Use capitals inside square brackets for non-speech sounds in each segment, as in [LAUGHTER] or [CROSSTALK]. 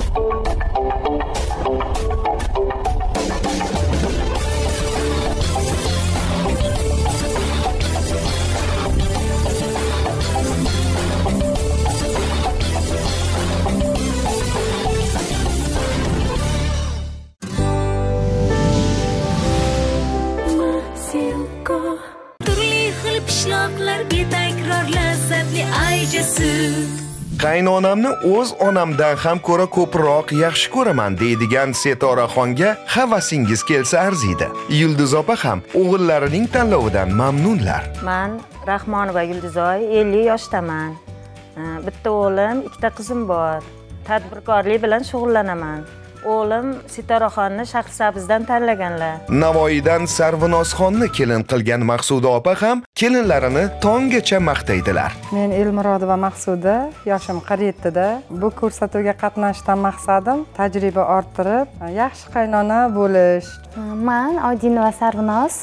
Thank you. Qaynonamni o'z onamdan ham ko'ra ko'proq yaxshi ko'raman deydigan setoraxonga havasingiz kelsa arziydi. Yulduz opa ham o'g'illarining tanlovidan mamnunlar. Man rahmonova yulduzoy 50 yoshdaman. Bitta o'g'lim ikkita qizim bor. Tadbirkorlik bilan shug'ullanaman. O'g'lim sitoraxonni shahrisabzdan tanlaganlar. Navoiydan sarvinozxonni kelin qilgan maqsuda opa ham kelinlarini tonggacha maqtaydilar. Men elmurodova maqsuda yoshim qirq yettida bu ko'rsatuvga qatnashishdan maqsadim tajriba orttirib yaxshi qaynona bo'lish. Man oydinova sarvinoz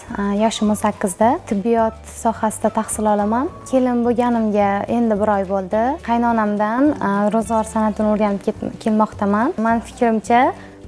yoshim o'n sakkizda tibbiyot sohasida tahsil olaman. Kelin bo'lganimga endi bir oy bo'ldi. Qaynonamdan ro'zg'or san'atini o'rganib kelmoqdaman. Mani fikrimcha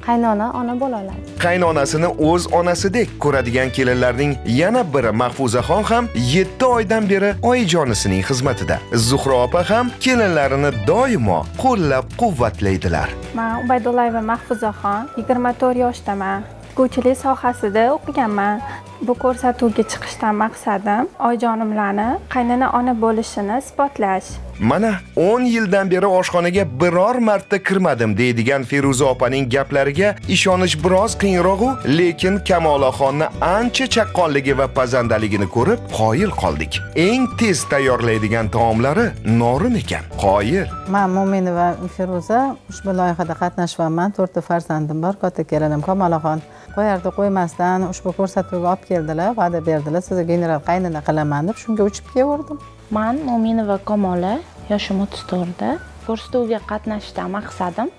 qaynona ona bo'la oladi qaynonasini o'z onasidek ko'radigan kelinlarning yana biri mahfuzaxon ham 7 oydan beri oyijonisining xizmatida. Zuhra opa ham kelinlarini doimo qo'llab quvvatlaydilar man ubaydullayeva mahfuzaxon yigirma to'rt yoshdaman. Tikuvchilik sohasida o'qiganman bu ko'rsatuvga chiqishdan maqsadim oyijonimlarni qaynona ona bo'lishini isbotlash. Mana 10 yildan beri oshxonaga biror marta kirmadim deydigan feruza opaning gaplariga ishonish biroz qiyinrog'u lekin kamolaxonni ancha chaqqonligi va pazandaligini ko'rib qoyil qoldik. Eng tez tayyorlaydigan taomlari norin ekan. Qoyil. Man mo'minova feruza ushbu loyihada qatnashyapman to'rtta farzandim bor katta kelinim kamolaxon qo'yardi qo'ymasdan ushbu ko'rsatuvga olib keldilar va'da berdilar. Sizni general qaynona qilaman deb shunga uchib kelaverdim man mo'minova kamola yoshim o'ttiz to'rtda ko'rsatuvga qatnashishdan maqsadim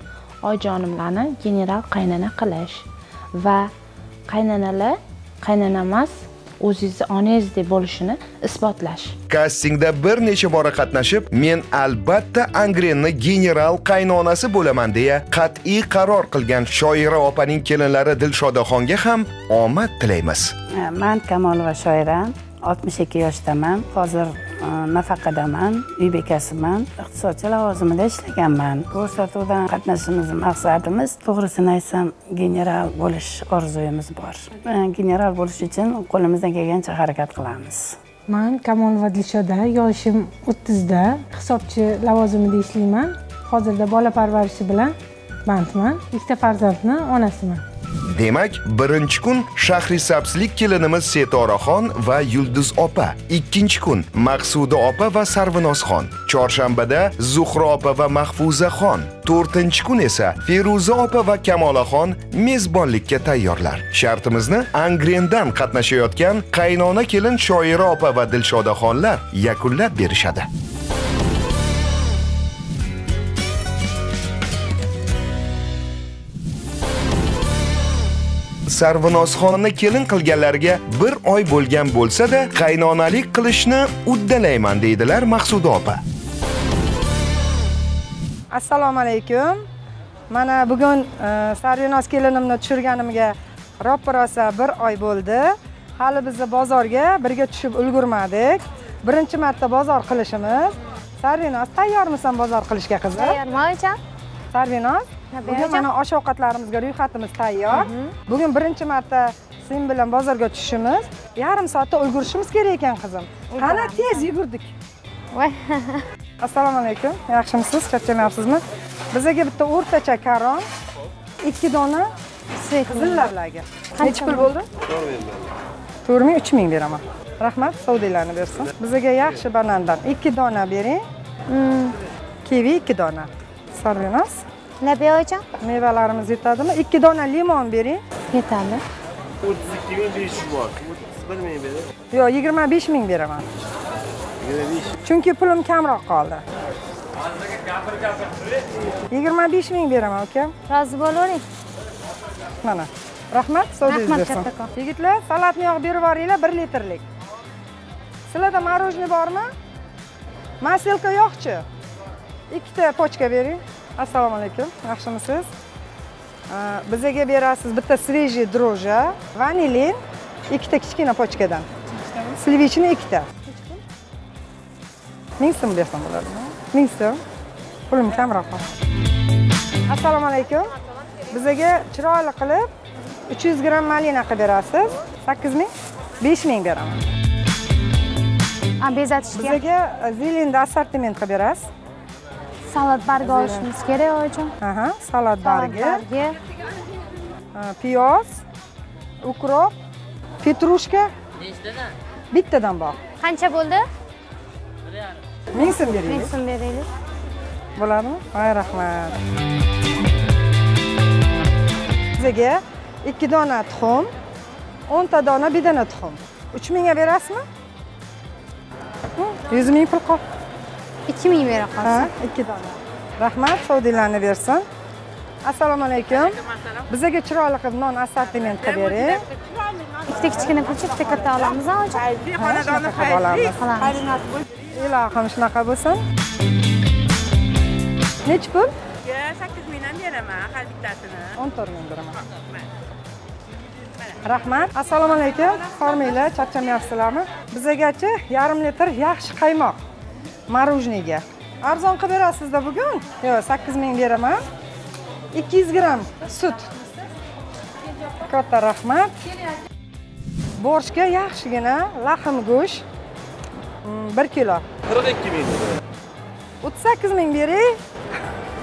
oyijonimlarni general qaynona qilish va qaynonalar qaynonamas o'zingizni onangizdek bo'lishini isbotlash. Kastingda bir necha bora qatnashib men albatta angrenni general qaynonasi bo'laman deya qat'iy qaror qilgan shoira opaning kelinlari dilshodaxonga ham omad tilaymiz. Man kamolova shoira oltmish ikki yoshdaman. Hozir Э, nafaqadaman uy bekasiman iqtisodchi lavozimida ishlaganman. Ko'rsatuvdan qatnashishimiz maqsadimiz to'g'risini aytsam general bo'lish orzuyimiz bor. Э, general bo'lish uchun qo'limizdan kelgancha harakat qilamiz. Man kamolova dilshoda yoshim o'ttizda hisobchi lavozimida ishlayman. Hozirda bola parvarishi bilan bandman. Ikkita farzandni onasiman. Demak birinchi kun shahrisabzlik kelinimiz setoraxon va yulduz opa. Ikkinchi kun maqsuda opa va sarvinozxon chorshanbada zuhra opa va mahfuzaxon to'rtinchi kun esa feruza opa va kamolaxon mezbonlikka tayyorlar. Shartimizni angrendan qatnashayotgan qaynona kelin shoira opa va dilshodaxonlar yakunlab berishadi. Sarvinozxonni kelin qilganlarga bir oy bo'lgan bo'lsa-da qaynonalik qilishni uddalayman deydilar maqsuda opa. Assalomu alaykum. Mana bugun e, sarvinoz kelinimni tushirganimga roppa rosa bir oy bo'ldi. Hali bizni bozorga birga tushib ulgurmadik. Birinchi marta bozor qilishimiz. Sarvinoz tayyormisan bozor qilishga qizim tayyorman oyijon sarvinoz bugun mana osh ovqatlarimizga ro'yxatimiz tayyor. Bugun birinchi marta sen bilan bozorga tushishimiz yarim soatda ulgurishimiz kerak ekan qizim. Qani tez yugurdik. Voy. [LAUGHS] Assalomu alaykum. Yaxshimisiz? Charchamayapsizmi? Bizaga bitta o'rtacha karon ikki dona qizil lavlagi nechi pul bo'ldi? To'rt ming uch ming beraman. Rahmat savdinglarni bersin. Bizaga yaxshi banandan ikki dona bering. Kivi ikki dona. Sarvinoz. labiya oyijon mevalarimiz yetadimi ikki dona limon bering yetadi o'ttiz ikki ming besh yuz bor o'ttiz bir ming berib yo'q yigirma besh ming beraman. Yigirma besh. Chunki pulim kamroq qoldi. Yigirma besh ming beraman uka rozi bo'lavering mana. Rahmat savdingiz Rahmat, bersin. kattakon. yigitlar salatni yog' berib yuboringlar bir litrlik. Sizlarda мороженое bormi? Maselka yog'chi ikkita pochka bering assalomu alaykum. Yaxshimisiz? Bizaga berasiz bitta свежий дрожжа vanilin ikkita kichkina pochkadan. Slivichniy ikkita. Ming so'm bersam bo'ladimi? Ming so'm. Pulim kamroq assalomu alaykum. Bizaga chiroyli qilib uch yuz gramm malina qilib berasiz. Sakkiz ming besh ming beraman. Bezatishga bizaga zilinda assortiment qilib berasiz salat bargi olishimiz kerak oyijon aha salat bargi. bargi. Piyoz ukrop petrushka. Nechtadan bittadan bor. Qancha bo'ldi? Ming so'm ming beraylik so'm beraylik. Bo'ladimi? Voy rahmat. Bizaga ikki dona tuxum o'nta dona bedana tuxum. Uch mingga berasizmi? Yuz ming pul qol ikki ming bera ha qolsin ikki dona. Rahmat savdinglarni bersin. Assalomu alaykum. Bizaga chiroyli qilib non assortiment qilib bering. ikkita kichkina kulcha bitta katta olamiz Ha, olamiz. olamiz ilohim shunaqa bo'lsin. Nechi pul? Sakkiz mingdan beraman har bittasini. O'n to'rt ming beraman. Rahmat. Assalomu alaykum. Hormanglar charchamayapsizlarmi bizagachi yarim litr yaxshi qaymoq morojniyga arzon qilib berasizda bugun? Yo'q sakkiz ming beraman. Ikki yuz gramm sut. Katta rahmat. Borshga yaxshigina lahm go'sht. Mm, bir kilo. Qirq ikki ming. O'ttiz sakkiz ming bering.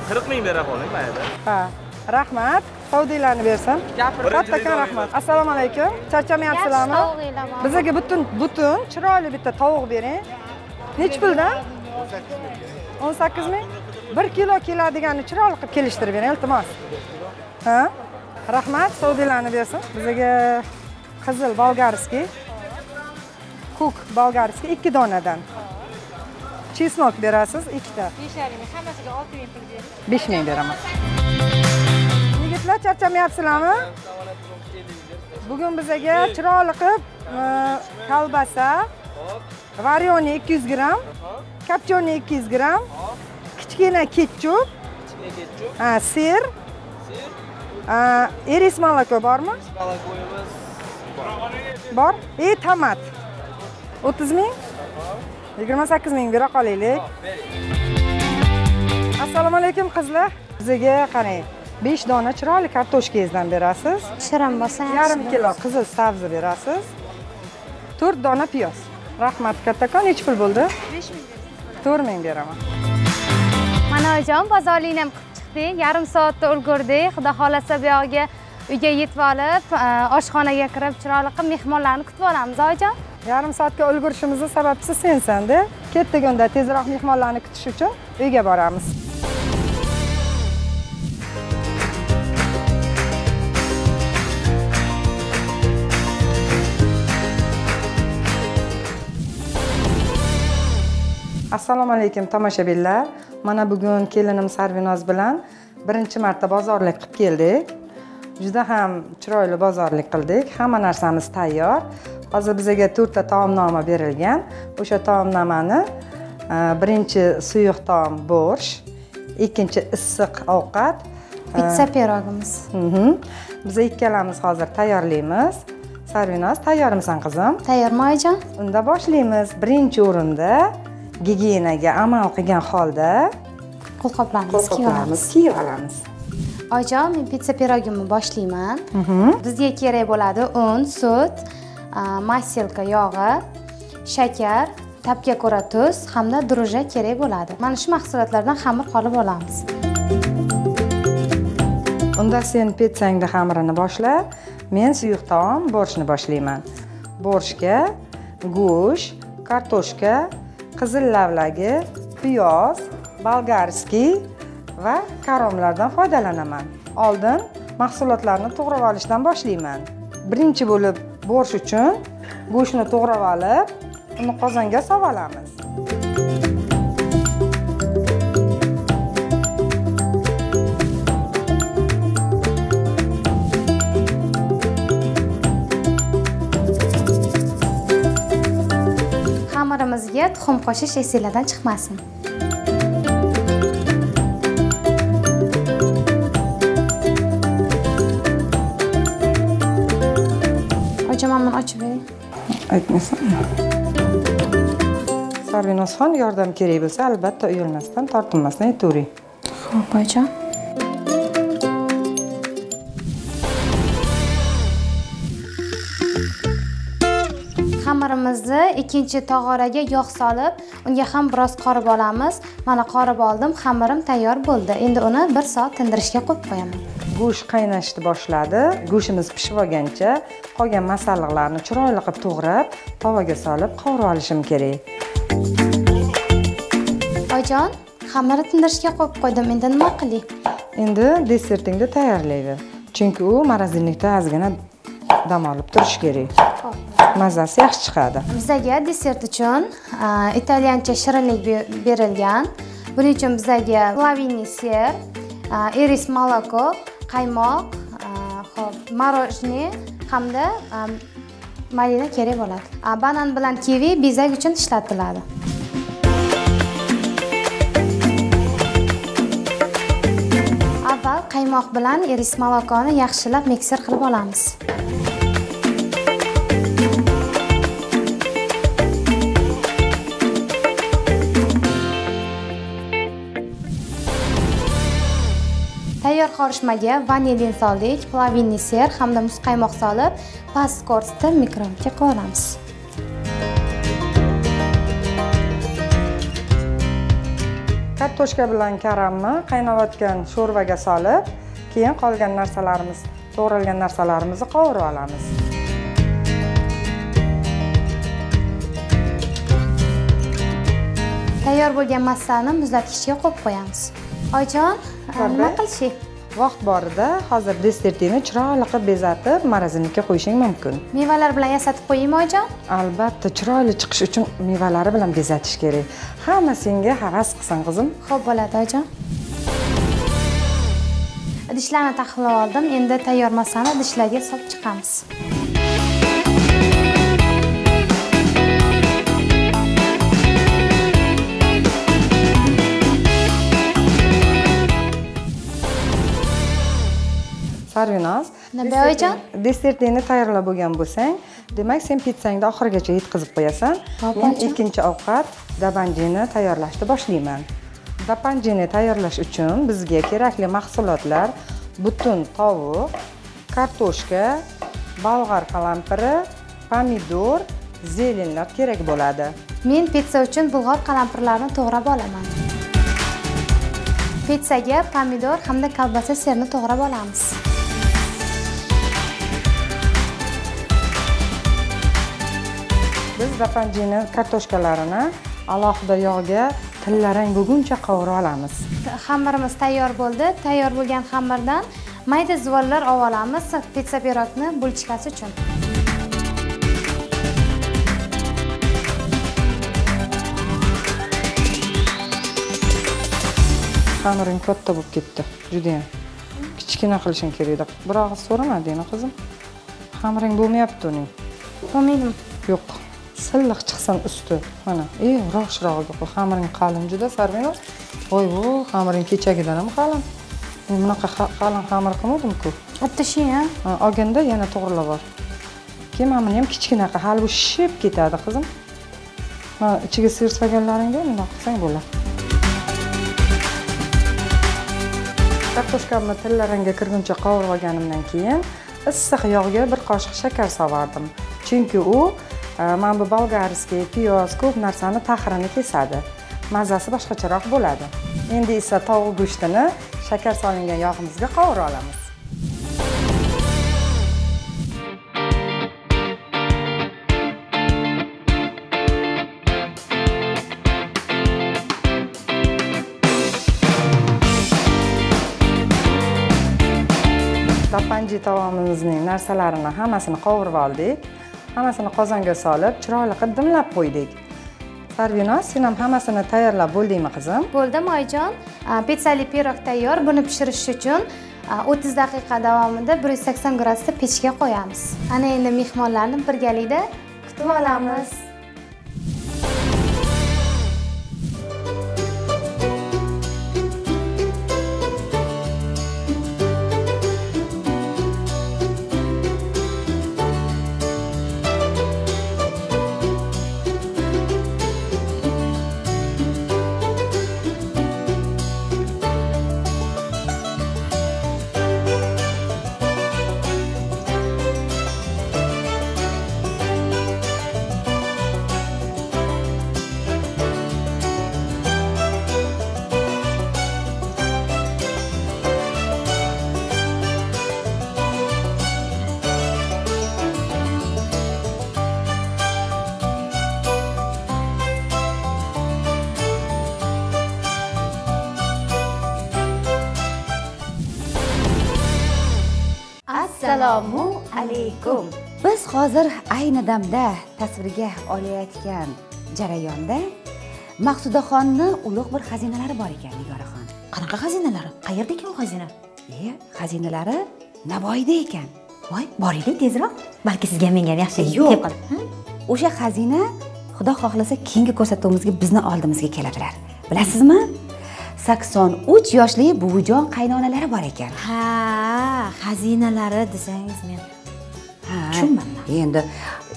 Qirq ming bera qoling mayli. Ha rahmat. Savdinglarni bersam kattakon rahmat. assalomu alaykum. Charchamayapsizlarmi bizaga butun butun chiroyli bitta tovuq bering nechi puldan o'n sakkiz ming? Bir kilo keladiganini chiroyli qilib kelishtirib bering iltimos. Ha? Rahmat savdinglarni bersin. Bizaga qizil bolgarskiy kuk bolgarskiy ikki donadan. Chesnok berasiz ikkita. Besh ming. Beraman. Yigitlar charchamayapsizlarmi? Bugun bizaga chiroyli qilib e, kolbasa varyoniy ikki yuz gramm kopchoniy ikki yuz gramm kichkina ketchup. ha sir. Eris moloko bormi? Bor. И tomat. o'ttiz ming. Yigirma sakkiz ming. Bera qolaylik. Assalomu alaykum qizlar. Bizaga qarang besh dona chiroyli kartoshkangizdan berasiz. Shirin bo'lsa yarim kilo qizil sabzi berasiz. To'rt dona piyoz rahmat kattakon nechi pul bo'ldi? Besh ming to'rt ming beraman. Mana oyijon bozorlikni ham qilib chiqdik yarim soatda ulgurdik xudo xohlasa buyog'iga uyga yetib olib e, oshxonaga kirib chiroyli qilib mehmonlarni kutib olamiz oyijon yarim soatga ulgurishimizni sababchisi sensanda. Ketdik unda tezroq mehmonlarni kutish uchun uyga boramiz assalomu alaykum tomoshabinlar. Mana bugun kelinim sarvinoz bilan birinchi marta bozorlik qilib keldik. Juda ham chiroyli bozorlik qildik. Hamma narsamiz tayyor. Hozir bizaga to'rtta taomnoma berilgan. O'sha taomnomani e, birinchi suyuq taom borsh ikkinchi issiq ovqat e, pitsa pirogimiz biz ikkalamiz hozir tayyorlaymiz sarvinoz tayyormisan qizim tayyormi oyijon. Unda boshlaymiz. Birinchi o'rinda gigiyenaga amal qilgan holda qo'lqoplarimizni kiyib olamiz. kiyib olamiz. Oyijon men pitsa pirogimni boshlayman. Bizga kerak bo'ladi un sut maselka yog'i shakar tabga ko'ra tuz hamda drujja kerak bo'ladi. Mana shu mahsulotlardan xamir qolib olamiz. Unda sen pitsangni xamirini boshla men suyuq taom borshni boshlayman. Borshga go'sht kartoshka qizil lavlagi piyoz bolgarskiy va karomlardan foydalanaman. Oldin mahsulotlarni to'g'rab olishdan boshlayman. Birinchi bo'lib borsh uchun go'shtni to'g'rab olib uni qozonga solib olamiz. ovqatimizga tuxum qo'shish esinglardan chiqmasin. Ochamanmi ochib bering aytmaysizmi sarvinoz xon yordam kerak bo'lsa albatta uyalmasdan tortinmasdan aytavering. Ho'p oyijon xamirimizni ikkinchi tog'oraga yog' solib unga ham biroz qorib olamiz. Mana qorib oldim xamirim tayyor bo'ldi. Endi uni bir soat tindirishga qo'yib qo'yaman. Go'sht qaynashni boshladi. Go'shtimiz pishib olgancha qolgan masalliqlarni chiroyli qilib to'g'rab tovaga solib qovurib olishim kerak. Oyijon xamirni tindirishga qo'yib qo'ydim. Endi nima qilay? Endi desertingni tayyorlaydi chunki u morozinnikda ozgina dam olib turishi kerak mazasi yaxshi chiqadi. Bizaga desert uchun italyancha shirinlik berilgan. Buning uchun bizaga plavinniy ser eris iris moloko qaymoq ho'p morojniy hamda malina kerak bo'ladi. A, banan bilan kivi bezak uchun ishlatiladi. Avval qaymoq bilan eris molokoni yaxshilab mikser qilib olamiz. Qorishmaga vanilin soldik plavinniy ser hamda muzqaymoq solib past skorsda mikroovga qovuramiz kartoshka bilan karamni qaynayotgan sho'rvaga solib keyin qolgan narsalarimiz to'g'ralgan narsalarimizni qovurib olamiz. Tayyor bo'lgan massani muzlatgichga qo'yib qo'yamiz. Oyijon a, nima qilishing vaqt borida hozir desertingni chiroyli qilib bezatib morozinnikka qo'yishing mumkin. Mevalar bilan yasatib qo'yaymi oyijon albatta chiroyli chiqish uchun mevalari bilan bezatish kerak. Hamma senga havas qilsin qizim. Ho'p bo'ladi oyijon idishlarni taxlab oldim. Endi tayyor massani idishlarga solib chiqamiz sarvinoz Nima oyijon? desertingni tayyorlab bo'lgan bo'lsang demak sen pitsangni oxirigacha yetkazib qo'yasan. Men ikkinchi ovqat dabanjini tayyorlashni boshlayman. Dabanjini tayyorlash uchun bizga kerakli mahsulotlar butun tovuq kartoshka bolg'ar qalampiri pomidor zelenlar kerak bo'ladi. Men pitsa uchun bulg'or qalampirlarini to'g'rab olaman. Pitsaga pomidor hamda kolbasa serni to'g'rab olamiz biz dapanjini kartoshkalarini alohida yog'ga tillarang bo'lguncha qovurib olamiz. Xamirimiz tayyor bo'ldi. Tayyor bo'lgan xamirdan mayda zuvonlar olib olamiz pitsa pirogni bulchkasi uchun. Xamiring katta bo'lib ketdi. Judayam kichkina qilishing kerak edi bir og'iz so'ramadingmi qizim? Xamiring bo'lmayapti uning. Bo'lmaydimi? Yo'q silliq chiqsin usti. Mana e roshirog'iga qo'y xamiring qalin juda sarvinoz voy vo xamiring kechagidan ham qalin? Men bunaqa qalin xamir qilmadim-ku. Attashing Ha, olganda yana to'g'irlab ol keyin mana buni ham kichkina qil hali bu shishib ketadi qizim. Mana ichiga sir solganlaringda bundoq qilsang bo'ladi. Kartoshkamni tillarangga kirguncha qovurib olganimdan keyin issiq yog'ga bir qoshiq shakar solardim chunki u mana bu болгарский piyoz ko'p narsani таҳрини kesadi mazasi boshqacharoq bo'ladi endi esa tovuq go'shtini shakar solingan yog'imizga qovurib olamiz tapanji tovog'imizning narsalarini hammasini qovurib oldik hammasini qozonga solib chiroyli qilib dimlab qo'ydik. Sarvinoz sen ham hammasini tayyorlab bo'ldingmi qizim? Bo'ldi moyjon pitsali pirog tayyor. Buni pishirish uchun 30 daqiqa davomida 180 gradusda pechga qo'yamiz. Ana endi mehmonlarni birgalikda kutib olamiz. Alaykum biz hozir ayni damda tasvirga olayotgan jarayonda maqsudaxonni ulug' bir xazinalari bor ekan nigoraxon qanaqa xazinalari? Qayerda ekan u xazina? E xazinalari navoiyda ekan. Voy boraylik tezroq. Balki sizga menga ham yaxshi yo'q. o'sha xazina xudo xohlasa keyingi ko'rsatuvimizga bizni oldimizga keladilar. Bilasizmi? Sakson uch yoshli buvijon qaynonalari bor ekan. Ha xazinalari desangiz men tushunmayman endi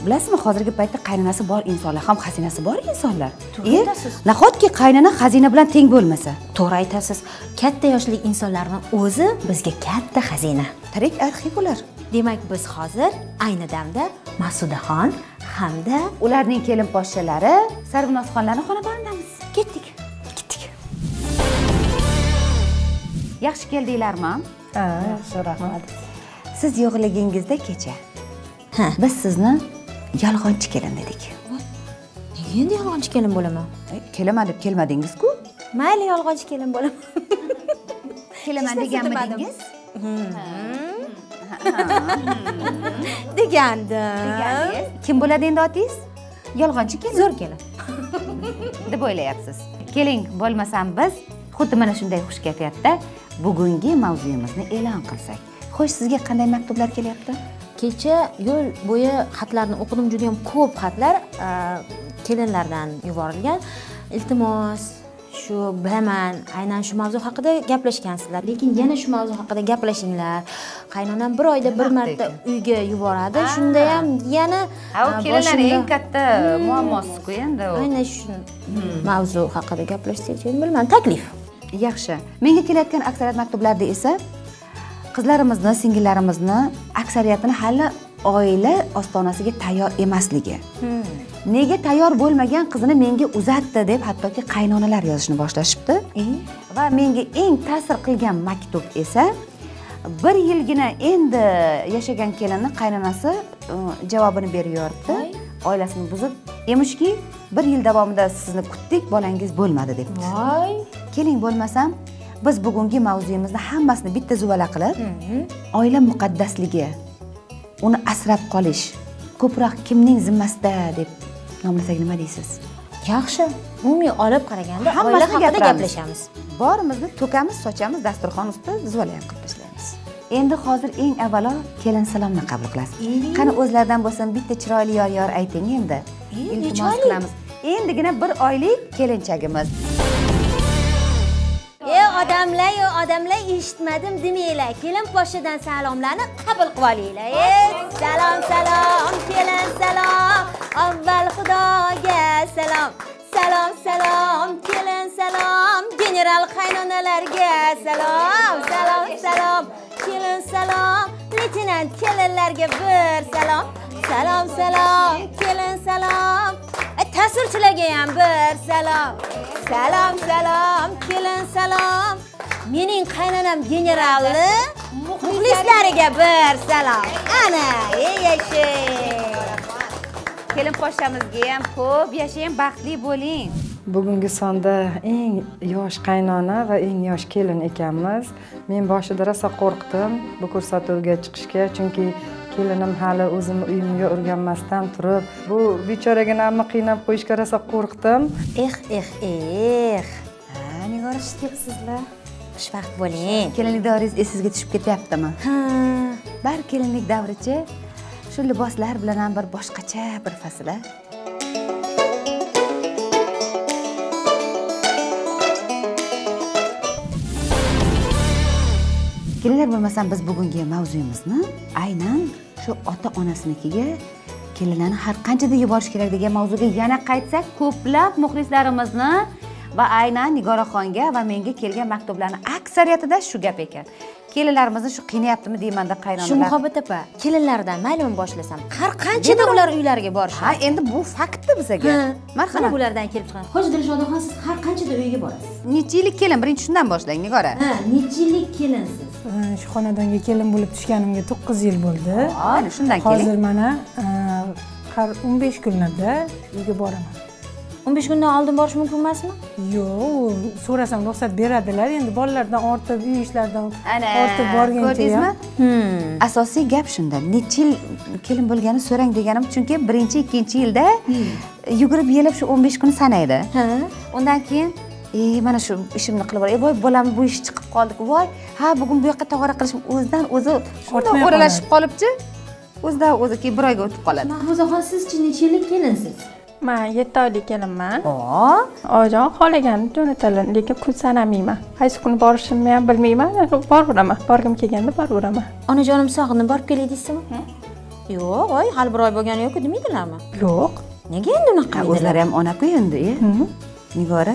bilasizmi hozirgi paytda qaynonasi bor insonlar ham xazinasi bor insonlar. To'g'ri aytasiz. nahotki qaynona xazina bilan teng bo'lmasa? To'g'ri aytasiz. Katta yoshli insonlarni o'zi bizga katta xazina. Tirik arxiv ular. Demak biz hozir ayni damda masudaxon hamda ularning kelin poshshalari sarvinoz xonadonidamiz. Ketdik. Ketdik. Yaxshi keldinglarmi? Ha yaxshi rahmat. Siz yo'qligingizda kecha biz sizni yolg'onchi kelin dedik. Nega endi yolg'onchi kelin bo'laman? E, kelaman deb kelmadingiz-ku. Mayli yolg'onchi kelin bo'laman. [LAUGHS] Kelaman deganmidingiz degandim. Degandingiz. kim bo'ladi endi otingiz? Yolg'onchi kelin. Zo'r kelin. [LAUGHS] Deb o'ylayapsiz. Keling bo'lmasam biz xuddi mana shunday xush kayfiyatda bugungi mavzuyimizni e'lon qilsak. Xo'sh sizga qanday maktublar kelyapti kecha yo'l bo'yi xatlarni o'qidim. Juda yam ko'p xatlar a, kelinlardan yuborilgan. Iltimos shu bilaman aynan shu mavzu haqida gaplashgansizlar. Lekin yana shu mavzu haqida gaplashinglar. Qaynonam bir oyda bir marta uyga yuboradi. Shunda ham yana u a, kelinlar eng katta muammosiku endi aynan shu mavzu haqida gaplashsak bilmayman taklif. Yaxshi. Menga kelayotgan aksariyat maktublarda esa qizlarimizni singillarimizni aksariyatini hali oila ostonasiga tayyor emasligi. Nega tayyor bo'lmagan qizini menga uzatdi deb hattoki qaynonalar yozishni boshlashibdi. Va menga eng ta'sir qilgan maktub esa bir yilgina endi yashagan kelinni qaynonasi e, javobini beryapti oilasini buzib emishki bir yil davomida sizni kutdik bolangiz bo'lmadi debdi. Voy. Keling bo'lmasam biz bugungi mavzuyimizni hammasini bitta zuvala qilib oila muqaddasligi uni asrab qolish ko'proq kimning zimmasida deb nomlasak nima deysiz? Yaxshi. Umumiy olib qaraganda oila haqida gaplashamiz. Borimizni to'kamiz sochamiz dasturxon ustida zuvala ham qilib tashlaymiz. Endi hozir eng avvalo kelin salomni qabul qilasiz. Qani o'zlaridan bo'lsin bitta chiroyli yor yor ayting endi. Iltimos qilamiz. Endigina bir oylik kelinchagimiz odamlar yo odamlar eshitmadim demanglar kelin poshadan salomlarni qabul qilib olinglar e salom salom kelin salom. Avval xudoga salom. Salom salom kelin salom. General qaynonalarga salom. Salom salom kelin salom. Leytenant kelinlarga bir salom. Salom salom kelin salom. Tasvirchilarga ham bir salom. Salom salom kelin salom. Mening qaynonam generalni muxlislariga bir salom. Ana ey yashang kelin poshshamizga ham ko'p yashang baxtli bo'ling. Bugungi sonda eng yosh qaynona va eng yosh kelin ekanmiz. Men boshida rosa qo'rqdim bu ko'rsatuvga chiqishga chunki kelinim hali o'zimni uyimga o'rganmasdan turib bu bechoraginamni qiynab qo'yishga rosa qo'rqdim. Eh eh eh. Ha nigora ishlayapsizlar xushvaqt bo'ling. Kelinlik davringiz esingizga tushib ketyaptimi? Ha. Bari kelinlik davrichi shu liboslar bilan ham bir boshqacha bir fasl a kelinlar bo'lmasam biz bugungi mavzuyimizni aynan shu ota onasinikiga kelinlarni har qanchada yuborish kerak degan mavzuga yana qaytsak ko'plab muxlislarimizni va aynan nigoraxonga va menga kelgan maktublarni aksariyatida shu gap ekan. Kelinlarimizni shu qiynayaptimi deymanda shu qaynonalar. Muhabbat opa kelinlardan maylimi boshlasam har qanchada ular uylariga borishadi. Ha endi bu faktda bizaga. Marhamat. mana bulardan kelib chiqqan hoji dilshodaxon siz har qanchada uyga borasiz? Necha yillik kelin birinchi shundan boshlang nigora. Ha necha yillik kelinsiz shu xonadonga kelin bo'lib tushganimga to'qqiz yil bo'ldi. Mana shundan keling. hozir mana e, har o'n besh kunlarda uyga boraman. o'n besh kundan oldin borish mumkin emasmi? Yo'q so'rasam ruxsat beradilar. Endi bolalardan ortib uy ishlaridan ana ortib borguncha ko'rdingizmi? Ham asosiy gap shunda. Necha yil kelin bo'lgani so'rang deganim chunki birinchi ikkinchi yilda yugurib yelib shu o'n besh kun sanaydi. Undan keyin e mana shu ishimni qilib e voy bolam bu ish chiqib qoldik voy ha bugun bu yoqqa tog'ora qilishim o'zidan o'zi shunday o'ralashib qolibchi o'zidan o'zi keyin bir oyga o'tib qoladi. Mahfuzaxon sizchi necha yillik kelinsiz. Man yetti oylik kelinman o? Oyijon xohlaganini jo'nataman lekin kun sanamayman qaysi kuni borishimni ham bilmayman. Boraveraman. Borgim kelganda boraveraman. Onajonim sog'ni borib kelay deysizmi? Yo'q oy hali bir oy bo'lgani yo'q demaydilarmi yo'q. Nega endi unaqa o'zlari ham onaku endi e nigora?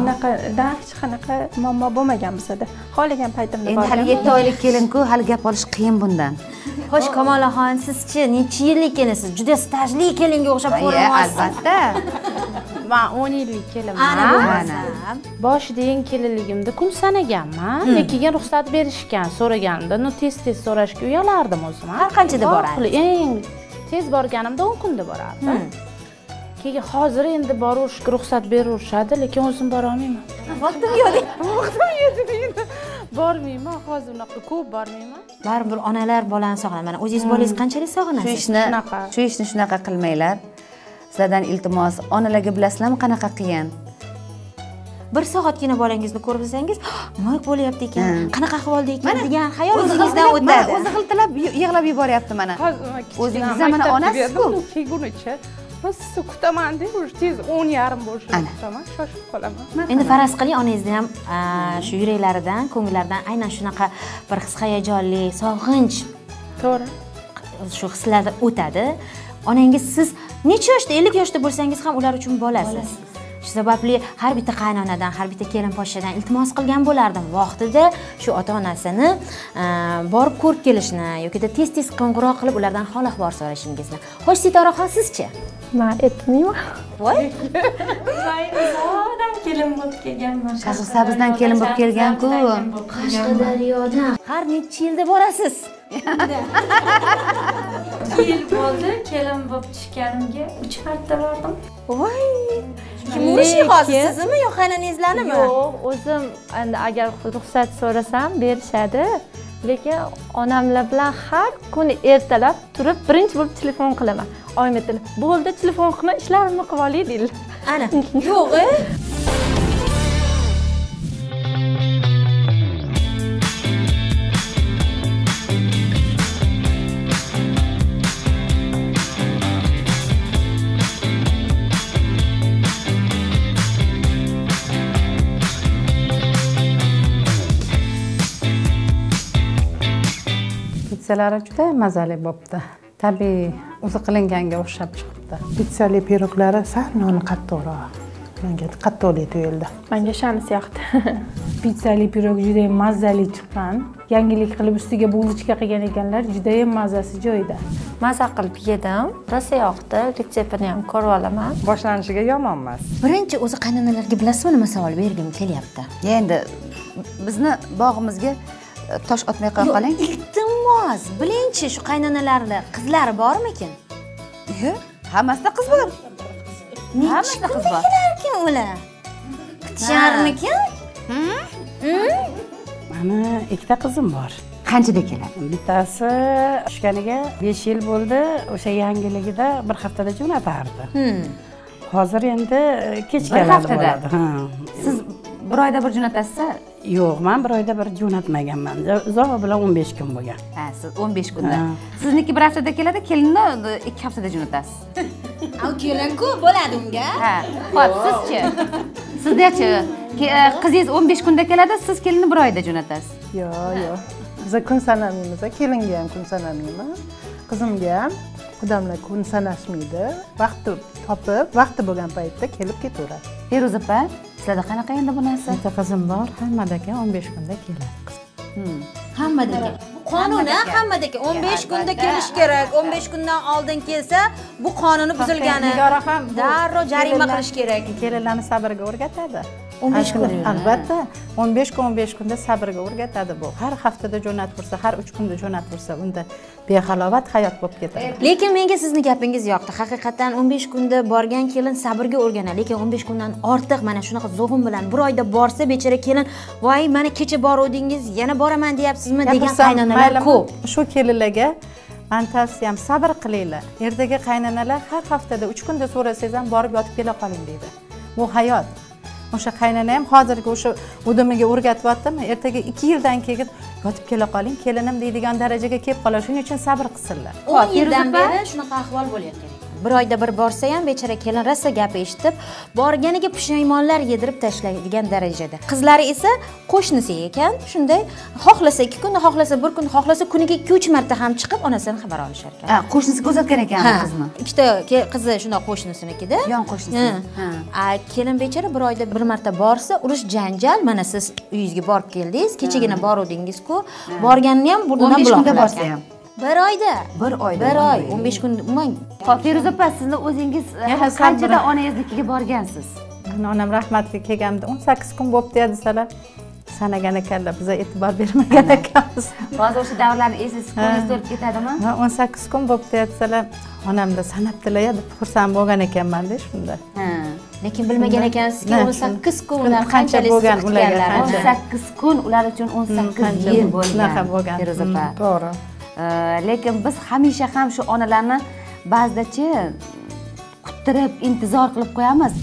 Unaqa hech qanaqa muammo bo'lmagan bizada xohlagan paytimda endi hali yetti oylik kelinku hali gap olish qiyin bundan. Xo'sh kamolaxon sizchi necha yillik kelinsiz? Juda stajli kelinga o'xshab ko'rinyapsiz albatta. Man o'n yillik kelinman ana boshida eng kelinligimda kun sanaganman. Lekin keyin ruxsat berishgan so'raganimda ну tez tez so'rashga uyalardim o'zim har qanchada boradi eng tez borganimda o'n kunda borardim keyin hozir endi boraverishga ruxsat beraverishadi lekin o'zim borolmayman vaqtim yo'q. [LAUGHS] Vaqtim yetmaydi bormayman hozir unaqa ko'p bormayman. Baribir onalar bolani sog'inadi mana o'zingiz bolangizni qanchalik shu sog'inasiz ishni shu ishni shunaqa qilmanglar. Sizlardan iltimos onalarga bilasizlarmi qanaqa qiyin? Bir soatgina bolangizni ko'rib olsangiz nima [GASPS] bo'lyapti ekan Hmm. qanaqa ahvolda ekan degan xayol o'zi o'zingizdan o'tadi. o'zi g'iltilab yig'lab yuboryapti mana. O'zingizda mana onasiz-ku kelgunicha sizni kutaman deb уже tez o'n yarim bo'lishini kutaman shoshib qolaman endi faraz qiling onangizni ham a, shu yuraklaridan ko'ngillaridan aynan shunaqa bir his hayajonli sog'inch to'g'ri. shu hislar o'tadi. Onangiz siz necha yoshda ellik yoshda bo'lsangiz ham ular uchun bolasiz. Shu sababli har bitta qaynonadan har bitta kelinposhshadan iltimos qilgan bo'lardim. Vaqtida shu ota onasini a, borib ko'rib kelishni yokida tez tez qo'ng'iroq qilib ulardan hol ahvol so'rashingizni xo'sh sitoraxon sizchi man aytmayman voy qashqadaryodan kelin bo'lib kelganman sabzdan kelin bo'lib kelganku qashqadaryodan. Har necha yilda borasiz yil bo'ldi kelin bo'lib tushganimga uch marta bordim. Voy! Kim urushing hozir? Sizmi yo qaynonangizlarnimi yo'q o'zim endi agar ruxsat so'rasam berishadi. Lekin onamlar bilan har kuni ertalab turib birinchi bo'lib telefon qilaman. Oyim aytadi bo'ldi telefon qilma ishlarimni qilib olay deydilar ana. [LAUGHS] Yo'q pitsalari juda mazali bo'libdi tabiiy o'zi qilinganga o'xshab chiqibdi. Pitsali piroglari sal noni qattiqroq. Menga qattiqlik tuyuldi. Manga shanisi yoqdi. [LAUGHS] Pitsali pirog judayam mazali chiqqan. Yangilik qilib ustiga булочка qilgan ekanlar judayam mazasi joyida. Maza qilib yedim rosa yoqdi retseptini ham ko'rib olaman. Boshlanishiga yomon emas birinchi o'zi qaynonalarga bilasizmi nima savol bergim kelyapti. Endi bizni bog'imizga tosh otmay qo'ya qoling. iltimos bilingchi shu qaynonalarni qizlari bormikin? Yo'q hammasida qiz bor. Hammasida qiz bor. kundagilarkin ular? Kutisharmikin mani ikkita qizim bor. Qanchada keladi? Bittasi tushganiga besh yil bo'ldi o'sha yangiligida bir haftada jo'natardi. Hozir endi kech Bir keladi haftada? siz bir oyda bir jo'natasiz yo'q man bir oyda bir jo'natmaganman. Uzog'i bilan o'n besh kun bo'lgan. Ha siz o'n besh kunda. Sizniki bir haftada keladi kelinni ikki haftada jo'natasiz. Kelinku bo'ladi unga. Ha ho'p sizchi sizdachi e, qizingiz o'n besh kunda keladi siz kelinni bir oyda jo'natasiz. Yo'q yo'q biza kun sanamaymiz kelinga ham kun sanamayman qizimga ham odamlar kun sanashmaydi. Vaqti topib vaqti bo'lgan paytda kelib ketaveradi. Feruza opa sizlarda qanaqa endi bu narsa? Bitta qizim bor hammadaki o'n besh kunda keladi. Hammadaki qonuni hammadaki o'n besh kunda kelish kerak. o'n besh kundan oldin kelsa bu qonuni buzilgani. Nigora ham darrov jarima qilish kerak. Kelinlarni sabrga o'rgatadi o'n besh kun albatta. o'n besh kun o'n besh kunda sabrga o'rgatadi bu. Har haftada jo'nataversa har uch kunda jo'nataversa unda behalovat hayot bo'lib ketadi. Lekin menga sizni gapingiz yoqdi. Haqiqatdan o'n besh kunda borgan kelin sabrga o'rganadi. Lekin o'n besh kundan ortiq mana shunaqa zo'g'in bilan bir oyda borsa bechora kelin voy mana kecha boruvdingiz yana boraman deyapsizmi degan qaynonalar ko'p. Shu kelinlarga mani tavsiyam sabr qilinglar. Ertaga qaynonalar har haftada uch kunda so'rasangiz ham borib yotib kela qoling deydi. Bu hayot o'sha qaynona ham hozirgi o'sha udimiga o'rgatyaptimi ertaga ikki yildan keyin yotib kela qoling kelinim deydigan darajaga kelib qoladi shuning uchun sabr qilsinlar. O'n yildan beri shunaqa ahvol bo'lyapti bir oyda bir borsa ham bechora kelin rosa gap eshitib borganiga pushaymonlar yedirib tashlaydigan darajada. Qizlari esa qo'shnisi ekan shunday xohlasa ikki kunda xohlasa bir kun xohlasa kuniga ikki uch marta ham chiqib onasidan xabar olishar ekan Ha, qo'shnisiga uzatgan ekan qizni. ikkita qizi shunaqa qo'shnisinikida. Yon qo'shnisi. A, kelin bechora bir oyda bir marta borsa urush janjal mana siz uyingizga borib keldingiz kechagina boruvdingiz-ku. Borganini ham burnidan 15 kunda buloqlar borsa ham. Bir oyda. Bir oyda bir oy o'n besh kun. umuman Xo'p, Feruza opa sizni o'zingiz e, qanchada onangiznikiga borgansiz? Onam rahmatli kelganimda o'n sakkiz kun bo'libdi desalar sanagan ekanlar biza e'tibor bermagan ekanmiz. Hozir o'sha davrlarni eslaysiz ko'nglingiz to'lib ketadimi? Ha, o'n sakkiz kun bo'libdi desalar onamda sanabdilar deb xursand bo'lgan ekanmanda shunda. Ha. lekin bilmagan ekansizki o'n sakkiz kun ular qancha qanchalik bo'lgan ularga, o'n sakkiz kun ular uchun o'n sakkiz yil bu- shunaqa bo'lgan. Bo'lgan. feruza opa to'g'ri. E, Э, lekin biz hamisha ham shu onalarni ba'zidachi kuttirib intizor qilib qo'yamiz.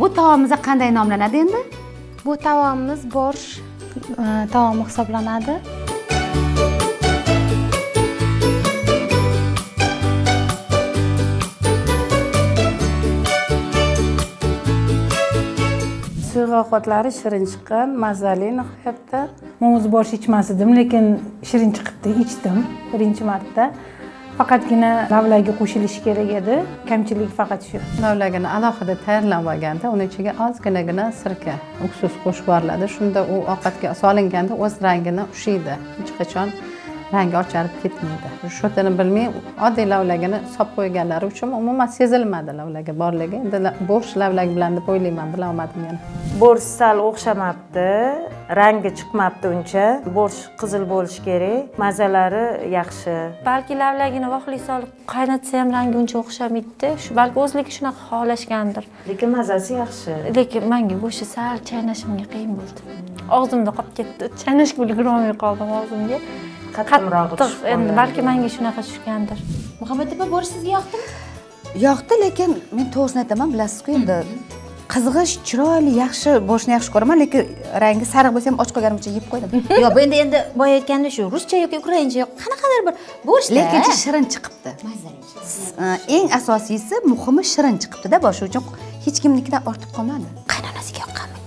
Bu taomimiz qanday nomlanadi endi? Bu taomimiz borsh e, taomi hisoblanadi. Suyuq ovqatlari shirin chiqqan mazali nihoyatda. Men o'zi bosh ichmas edim lekin shirin chiqibdi ichdim. Birinchi marta faqatgina lavlagi qo'shilishi kerak edi. Kamchilik faqat shu. Lavlagini alohida tayyorlab olganda uni ichiga ozginagina sirka uksus qo'shib yuboriladi. Shunda u ovqatga solinganda o'z rangini ushlaydi hech qachon rangi ocharib ketmaydi. Shotini bilmay oddiy lavlagini solib qo'yganlari uchun umuman sezilmadi lavlagi borligi. Endi bo'sh lavlak bilan deb o'ylayman bilolmadim yana. Bo'rsh sal o'xshamabdi rangi chiqmabdi uncha. Bo'rsh qizil bo'lishi kerak mazalari yaxshi. Balki lavlagini vohlik solib qaynatsa ham rangi uncha o'xshamaydida. Shu balki o'zligi shunaqa xohlashgandir. Lekin mazasi yaxshi. Lekin manga go'shtni sal chaynashimga qiyin bo'ldi. Og'zimda qolib ketdi. Chaynashga ulgurolmay qoldim og'zimga Qattiqroq qattiq. endi balki manga shunaqa tushgandir. Muhammad opa bo'rsh sizga yoqdimi yoqdi lekin men to'g'risini aytaman bilasizku endi qizg'ish chiroyli yaxshi bo'shni yaxshi ko'raman lekin rangi sariq bo'lsa ham och qolganimcha yeb qo'ydim. [LAUGHS] Yo'q bu endi endi boya aytganda shu ruscha yoki ukraincha yoki qanaqadir bir bo'rshda lekin shirin chiqibdi. E, eng asosiysi muhimi shirin chiqibdida boshi uchun hech kimnikidan ortib qolmadi. Qaynonasiga yoqqanmikan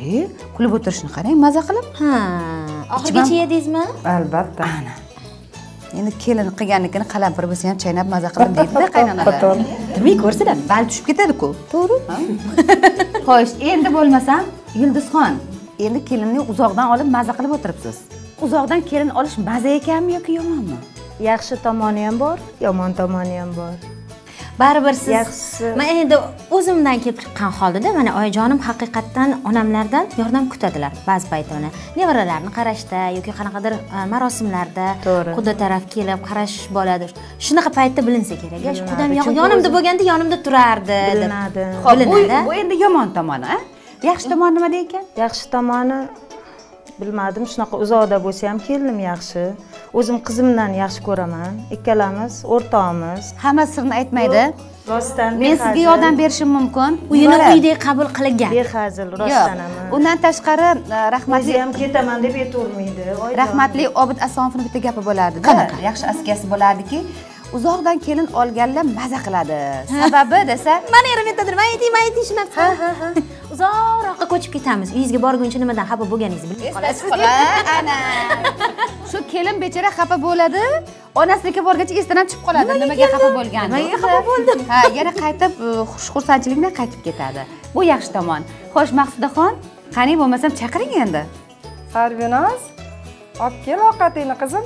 e kulib o'tirishni qarang maza qilib. Ha oxirigacha yedingizmi? Albatta. Endi kelin qilgannikini qalampir bo'lsa ham chaynab maza qilib deydida [LAUGHS] qaynonalar demak ko'rsalar bal tushib ketadiku to'g'ri. [LAUGHS] Xo'sh endi bo'lmasam yulduzxon endi kelinni uzoqdan olib maza qilib o'tiribsiz. Uzoqdan kelin olish maza ekanmi yoki yomonmi? Yaxshi tomoni ham bor yomon tomoni ham bor baribir siz Yaxshisi. man endi o'zimdan kelib chiqqan holdada mana oyijonim haqiqatdan onamlardan yordam kutadilar ba'zi payti mana nevaralarini qarashda yoki qanaqadir e, marosimlarda To'g'ri. quda taraf kelib qarash bo'ladi. Shunaqa paytda bilinsa kerak. Shu qudam yonimda bo'lganda yonimda turardi deb bilinadi. bu, endi yomon tomoni yaxshi tomoni nimada ekan? Yaxshi tomoni bilmadim shunaqa uzoqda bo'lsa ham kelinim yaxshi. O'zim qizimdan yaxshi ko'raman. Ikkalamiz o'rtoqmiz hamma sirni aytmaydi rostdan men sizga yordam berishim mumkin. Uyini uydek qabul qilingan behazil rostdan ham. Undan tashqari e, rahmatli ham ketaman deb aytavermaydi rahmatli obid asomovni bitta gapi bo'lardi qanaqa? Yaxshi askiyasi bo'lardiki uzoqdan kelin olganlar maza qiladi. Sababi desa mani erim aytadi man ayting man ayting narsa ha ha [LAUGHS] uzoqroqqa ko'chib ketamiz. Uyingizga borguncha nimadan xafa bo'lganingizni bilmay qolasiz ana. [LAUGHS] Shu kelin bechora xafa bo'ladi. Onasinikiga borguncha esdan ham chiqib qoladi. Nimaga xafa bo'lgan nimaga xafa bo'ldi? ha yana qaytib e, xush xursandchilik bilan qaytib ketadi. Bu yaxshi tomon. Xo'sh maqsudaxon qani bo'lmasam chaqiring endi. Sarvinoz olib kel ovqatingni qizim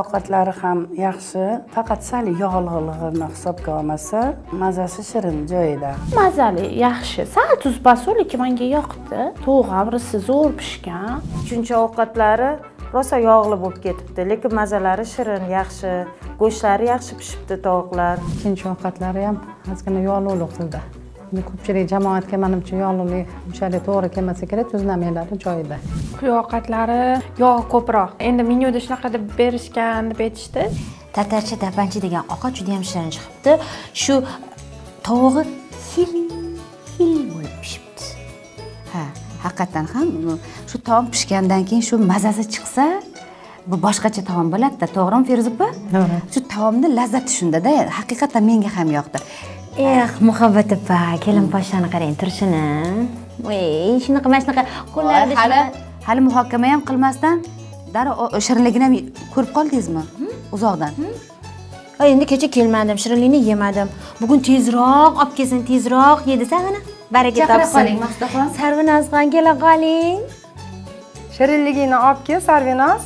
ovqatlari ham yaxshi. Faqat sal yog'lig'lig'ini hisobga olmasa mazasi shirin joyida. Mazali yaxshi. Sal tuz bosu lekin menga yoqdi. Tovuq ham risi zo'r pishgan. Uchinchi ovqatlari rosa yog'li bo'lib ketibdi lekin mazalari shirin yaxshi. Go'shtlari yaxshi pishibdi tovuqlar. Ikkinchi ovqatlari ham ozgina yog'liroq qildi ko'pchilik jamoatga manimcha yog'lilik unchalik to'g'ri kelmasa kerak tuzlamalari joyida. Quyi ovqatlari yog'i ko'proq. Endi menyuda shunaqa deb berishgan deb aytishdi. Tatarcha tapanchi degan ovqat juda yam shirin chiqibdi. Shu tovug'i hil hil bo'lib pishibdi. Ha haqiqatdan ham shu taom pishgandan keyin shu mazasi chiqsa bu boshqacha taom bo'ladida to'g'rimi feruza opa to'g'ri. Shu taomni lazzati shundada haqiqatdan menga ham yoqdi eh muhabbat opa kelin poshshani qarang turishini voy shunaqa mana shunaqa qo'llarida hali hali muhokama ham qilmasdan darrov shirinligini ham ko'rib qoldingizmi uzoqdan Ay, endi kecha kelmadim shirinlikni yemadim bugun tezroq olib kelsin tezroq ye desa qani baraka topsin qoling, Maqsudaxon. sarvinozxon kela qoling shirinligingni olib kel sarvinoz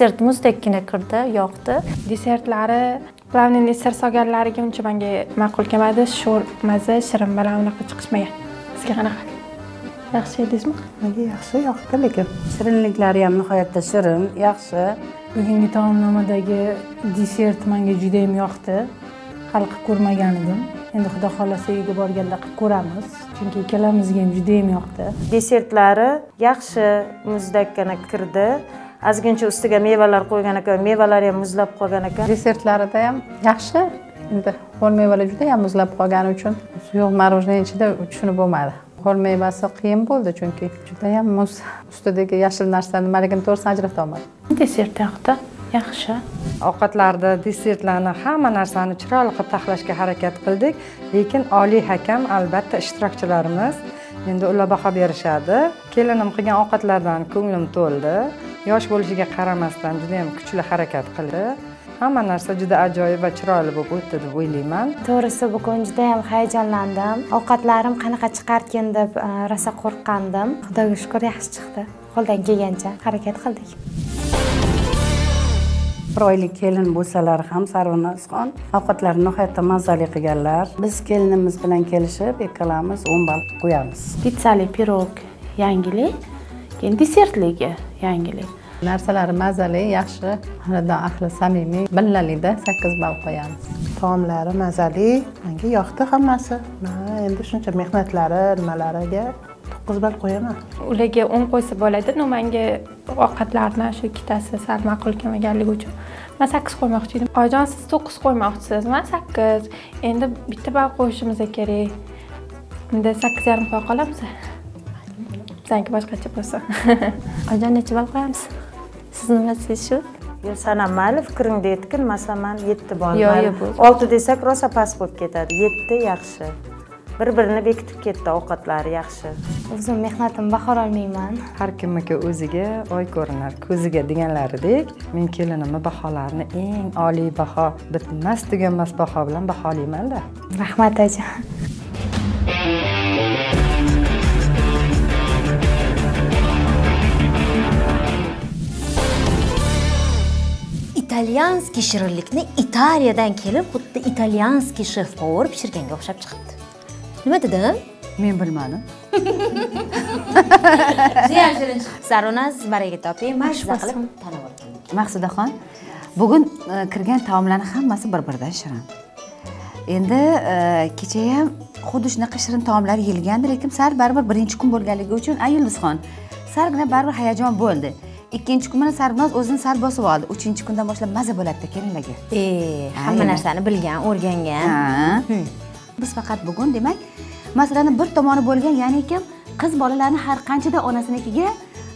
desert muzdekkina kirdi yoqdi. Desertlari главный sir solganlariga uncha menga ma'qul kelmadi. Sho'r maza shirin bilan unaqa chiqishmagan. Sizga qanaqa? Yaxshi yedingizmi menga yaxshi? Yoqdi lekin shirinliklari ham nihoyatda shirin yaxshi. Bugungi taomnomadagi desert menga juda ham yoqdi. Hali qilib ko'rmagan edim. Endi xudo xohlasa uyga borganda qilib ko'ramiz. Chunki ikkalamizga ham juda ham yoqdi. Desertlari yaxshi muzdakkina kirdi ozgincha ustiga mevalar qo'ygan ekan mevalari ham muzlab qolgan ekan. Desertlarida ham yaxshi. Endi ho'l mevalar juda ham muzlab qolgani uchun suyuq мороженое ichida tushunib bo'lmadi. Ho'l mevasi qiyin bo'ldi chunki judayam muz ustidagi yashil narsa nimaligini to'g'risini ajrata olmadim desert yoqdi yaxshi. Ovqatlarda desertlarni hamma narsani chiroyli qilib taxlashga harakat qildik lekin oliy hakam albatta ishtirokchilarimiz. Endi ular baho berishadi. Kelinim qilgan ovqatlardan ko'nglim to'ldi yosh bo'lishiga qaramasdan juda yam kuchli harakat qildi. Hamma narsa juda ajoyib va chiroyli bo'lib o'tdi deb o'ylayman. To'g'risi bugun juda yam hayajonlandim. Ovqatlarim qanaqa chiqarkin deb e, rosa qo'rqqandim. Xudoga shukur yaxshi chiqdi. Qo'ldan kelgancha harakat qildik. Bir oylik kelin bo'lsalar ham sarvinozxon ovqatlarni nihoyatda mazali qilganlar. Biz kelinimiz bilan kelishib ikkalamiz o'n ball qo'yamiz pitssali pirog yangilik keyin desertligi yangilik. Narsalari mazali yaxshi. Xonadon ahli samimiy billalikda sakkiz ball qo'yamiz. Taomlari mazali menga yoqdi hammasi. Man endi shuncha mehnatlari nimalariga to'qqiz ball qo'yaman. Ularga o'n qo'ysa bo'ladi no manga ovqatlarni shu ikkitasi sal ma'qul kelmaganligi uchun man sakkiz qo'ymoqchi edim. Oyijon siz to'qqiz qo'ymoqchisiz? Man sakkiz. Endi bitta ball qo'yishimiz kerak. Unda sakkiz yarim qo'ya qolamiz bizaniki boshqacha bo'lsa [LAUGHS] oyijon necha ball qo'yamiz? Sizni nimangiz shu yo sanam mayli fikringda yetkin masalan yetti bor. Yo, mayli. yo, bo'ldi. olti desak rosa past bo'lib ketadi. Yetti yaxshi. Bir birini bekitib ketdi ovqatlari yaxshi. O'zim mehnatimni bahololmayman har kimniki o'ziga oy ko'rinar. Ko'ziga deganlaridek men kelinimni baholarini eng oliy baho bitmas tuganmas baho bilan baholaymanda. Rahmat aja italyanskiy shirinlikni italiyadan kelib xuddi italyanskiy shef povar pishirganga o'xshab chiqibdi. Nima dedim men bilmadim. Judayam shirin chiqibdi siz baraka toping mazza qilib tanib olgandik maqsudaxon bugun e, kirgan taomlarni hammasi bir biridan shirin. Endi e, kecha ham xuddi shunaqa shirin taomlar yeyilgandi lekin sal baribir birinchi kun bo'lganligi uchun a yulduzxon salgina baribir hayajon bo'ldi ikkinchi kun bilan sarvinoz o'zini sal bosib oldi. Uchinchi kundan boshlab maza bo'ladida kelinlarga e hamma narsani bilgan o'rgangan. Biz faqat bugun demak masalani bir tomoni bo'lgan ya'ni kim qiz bolalarni har qanchada onasinikiga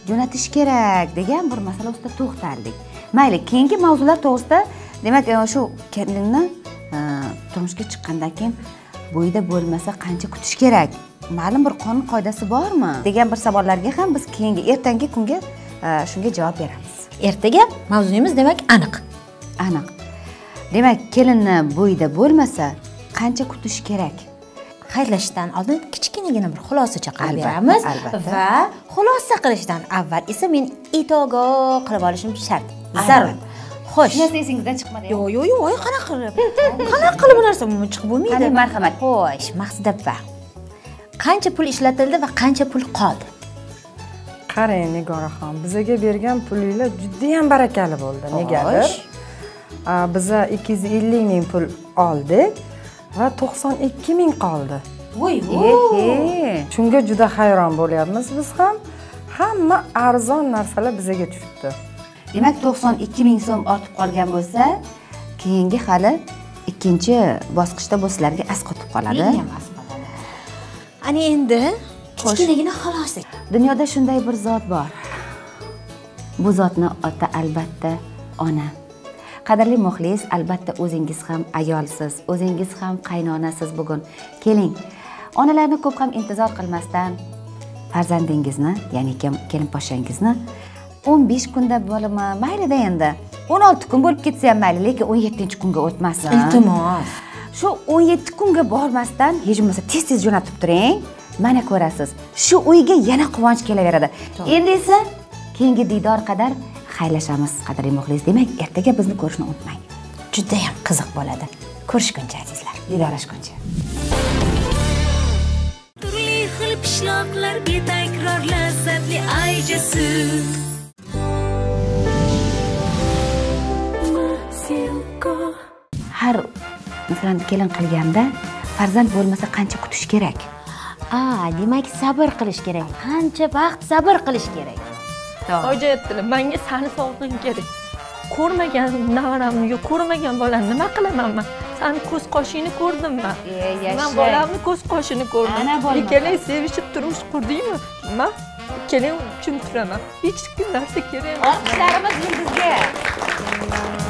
jo'natish kerak degan bir masala ustida to'xtaldik. Mayli keyingi mavzular to'g'risida demak e, shu kelinni e, turmushga chiqqandan keyin bo'yida bo'lmasa qancha kutish kerak? Ma'lum bir qonun qoidasi bormi? degan bir savollarga ham biz keyingi ertangi kunga shunga javob beramiz. Ertaga mavzuyimiz demak aniq. Aniq. Demak kelinni bo'yida bo'lmasa qancha kutish kerak? Xayrlashishdan oldin kichkinagina bir xulosacha qilib beramiz va xulosa qilishdan avval esa men etogoh qilib olishim shart. Zarur. Xo'sh. Hech narsa esingizdan chiqmadi yo'q yo'q yo'q voy qanaqa qilib? Qanaqa qilib bu narsa umuman chiqib bo'lmaydi? Marhamat. xo'sh maqsud opa qancha pul ishlatildi va qancha pul qoldi qarang nigoraxon bizaga bergan pulinglar judayam barakali bo'ldi negadir? Biza ikki yuz ellik ming pul oldik va to'qson ikki ming qoldi. Voy shunga juda hayron bo'lyapmiz biz ham. Hamma arzon narsalar bizaga tushibdi. Demak to'qson ikki ming so'm ortib qolgan bo'lsa keyingi hali ikkinchi bosqichda bu sizlarga as qotib qoladi as ana endi kichkinagina xulosa dunyoda shunday bir zot bor. Bu zotni oti albatta ona. Qadrli muxlis albatta o'zingiz ham ayolsiz o'zingiz ham qaynonasiz bugun. Keling onalarni ko'p ham intizor qilmasdan farzandingizni ya'ni kelinposhangizni o'n besh kunda bo'limi maylida endi. o'n olti kun bo'lib ketsa ham mayli lekin o'n yettinchi kunga o'tmasin. Iltimos. Shu o'n yetti kunga bormasdan hech bo'lmasa tez tez jo'natib turing mana ko'rasiz shu uyga yana quvonch kelaveradi. Endi esa keyingi diydor qadar xayrlashamiz qadrli muxlis. Demak ertaga bizni ko'rishni unutmang. Judayam qiziq bo'ladi. Ko'rishguncha azizlar. Diydorlashguncha turli xil pishloqlar betakror lazzatli ayja sut Masilko. har masalan kelin qilganda farzand bo'lmasa qancha kutish kerak a demak sabr qilish kerak. Qancha vaqt sabr qilish kerak? Hojiatdilar manga sani sog'lig'ing kerak. Ko'rmagan nevaramni yo ko'rmagan bolani nima qilaman man? Sani ko'z qoshingni ko'rdim man. Man bolamni ko'z qoshini ko'rdim ikkalang sevishib turmush qurdingmi? Man ikkalang tushuntiraman hech narsa kerak emas. Olqishlarimiz yulduzga